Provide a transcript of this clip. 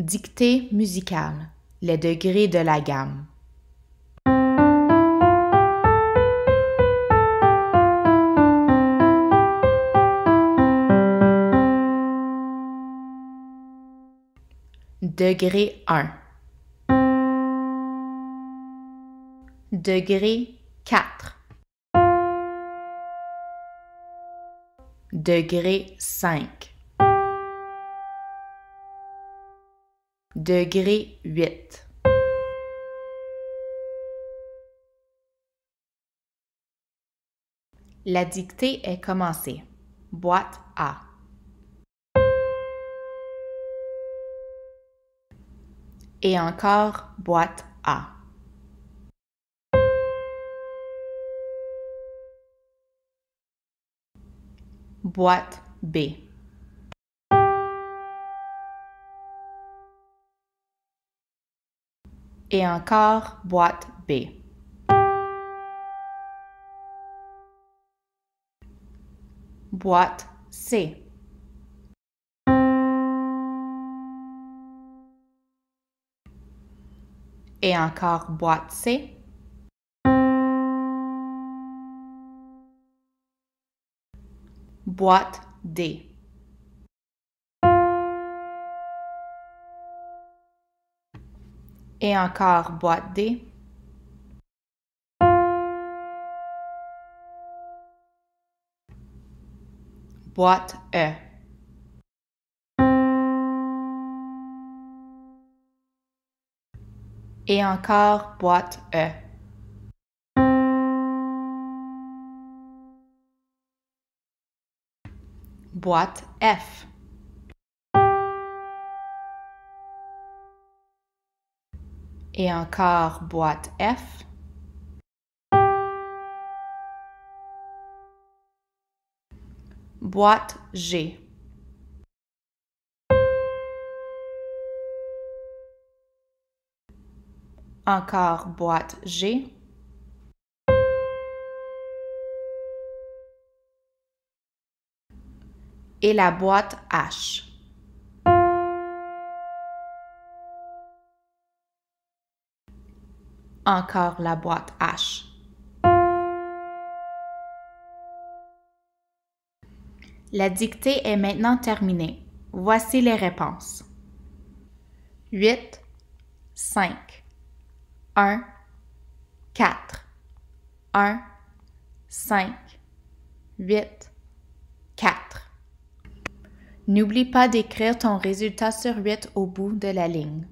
Dictée musicale. Les degrés de la gamme. Degré 1. Degré 4. Degré 5. Degré 8. La dictée est commencée. Boîte A. Et encore boîte A. Boîte B. Et encore boîte B. Boîte C. Et encore boîte C. Boîte D. Et encore boîte D. Boîte E. Et encore boîte E. Boîte F. Et encore boîte F. Boîte G. Encore boîte G. Et la boîte H. Encore la boîte H. La dictée est maintenant terminée. Voici les réponses. 8, 5, 1, 4, 1, 5, 8, 4. N'oublie pas d'écrire ton résultat sur 8 au bout de la ligne.